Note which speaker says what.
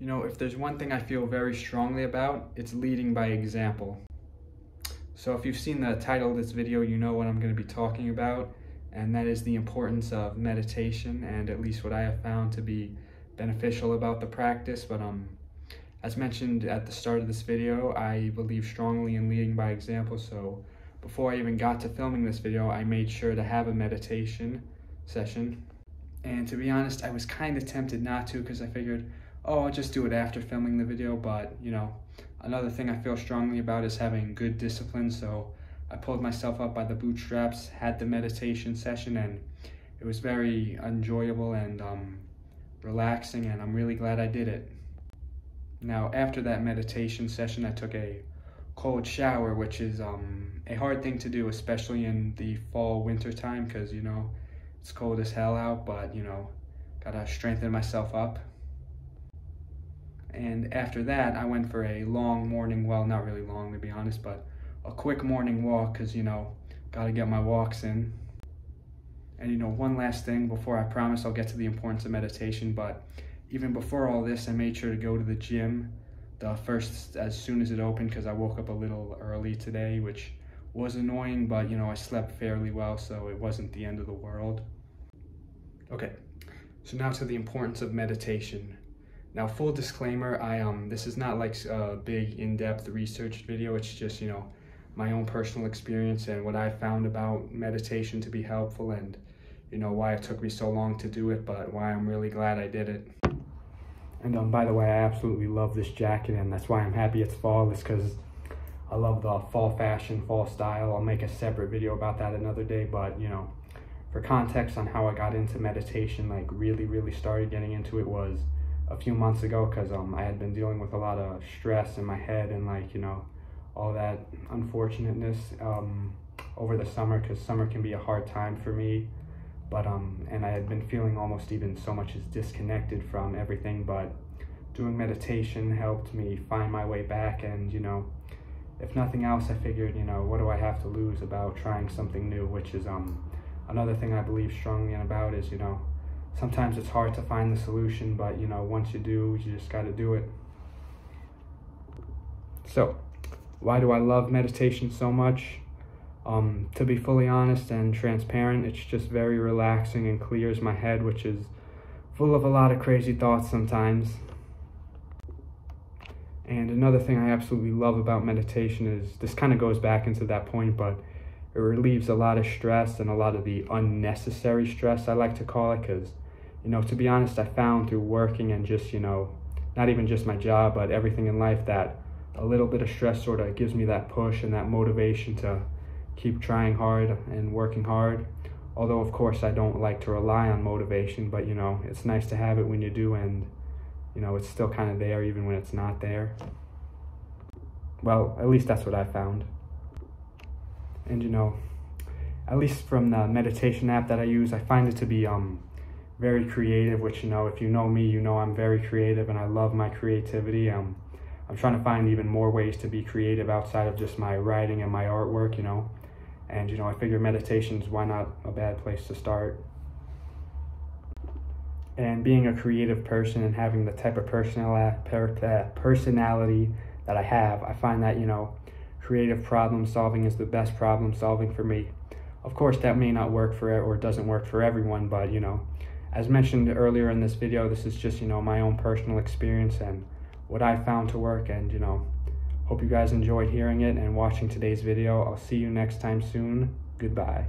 Speaker 1: You know, if there's one thing I feel very strongly about, it's leading by example. So if you've seen the title of this video, you know what I'm going to be talking about, and that is the importance of meditation, and at least what I have found to be beneficial about the practice. But um, as mentioned at the start of this video, I believe strongly in leading by example, so before I even got to filming this video, I made sure to have a meditation session. And to be honest, I was kind of tempted not to because I figured, oh, I'll just do it after filming the video. But, you know, another thing I feel strongly about is having good discipline. So I pulled myself up by the bootstraps, had the meditation session, and it was very enjoyable and um, relaxing. And I'm really glad I did it. Now, after that meditation session, I took a cold shower, which is um, a hard thing to do, especially in the fall winter time, because you know it's cold as hell out. But you know, gotta strengthen myself up. And after that, I went for a long morning. Well, not really long to be honest, but a quick morning walk, because you know, gotta get my walks in. And you know, one last thing before I promise I'll get to the importance of meditation, but even before all this, I made sure to go to the gym the first as soon as it opened because I woke up a little early today, which was annoying, but you know, I slept fairly well, so it wasn't the end of the world. Okay, so now to the importance of meditation. Now, full disclaimer, I um, this is not like a big in-depth research video. It's just you know, my own personal experience and what I found about meditation to be helpful, and you know why it took me so long to do it, but why I'm really glad I did it. And um, by the way, I absolutely love this jacket, and that's why I'm happy it's fall, is because I love the fall fashion, fall style. I'll make a separate video about that another day, but you know, for context on how I got into meditation, like really, really started getting into it was a few months ago because um, I had been dealing with a lot of stress in my head and like, you know, all that unfortunateness um, over the summer because summer can be a hard time for me. But um and i had been feeling almost even so much as disconnected from everything but doing meditation helped me find my way back and you know if nothing else i figured you know what do i have to lose about trying something new which is um another thing i believe strongly in about is you know sometimes it's hard to find the solution but you know once you do you just got to do it so why do i love meditation so much um, to be fully honest and transparent, it's just very relaxing and clears my head, which is full of a lot of crazy thoughts sometimes. And another thing I absolutely love about meditation is this kind of goes back into that point, but it relieves a lot of stress and a lot of the unnecessary stress, I like to call it, because, you know, to be honest, I found through working and just, you know, not even just my job, but everything in life that a little bit of stress sort of gives me that push and that motivation to keep trying hard and working hard. Although, of course, I don't like to rely on motivation, but you know, it's nice to have it when you do, and you know, it's still kind of there even when it's not there. Well, at least that's what I found. And you know, at least from the meditation app that I use, I find it to be um very creative, which you know, if you know me, you know I'm very creative and I love my creativity. Um I'm trying to find even more ways to be creative outside of just my writing and my artwork, you know. And, you know, I figure meditation's why not a bad place to start. And being a creative person and having the type of personal pera personality that I have, I find that, you know, creative problem solving is the best problem solving for me. Of course, that may not work for it or doesn't work for everyone, but, you know, as mentioned earlier in this video, this is just, you know, my own personal experience and what I found to work and, you know, Hope you guys enjoyed hearing it and watching today's video. I'll see you next time soon. Goodbye.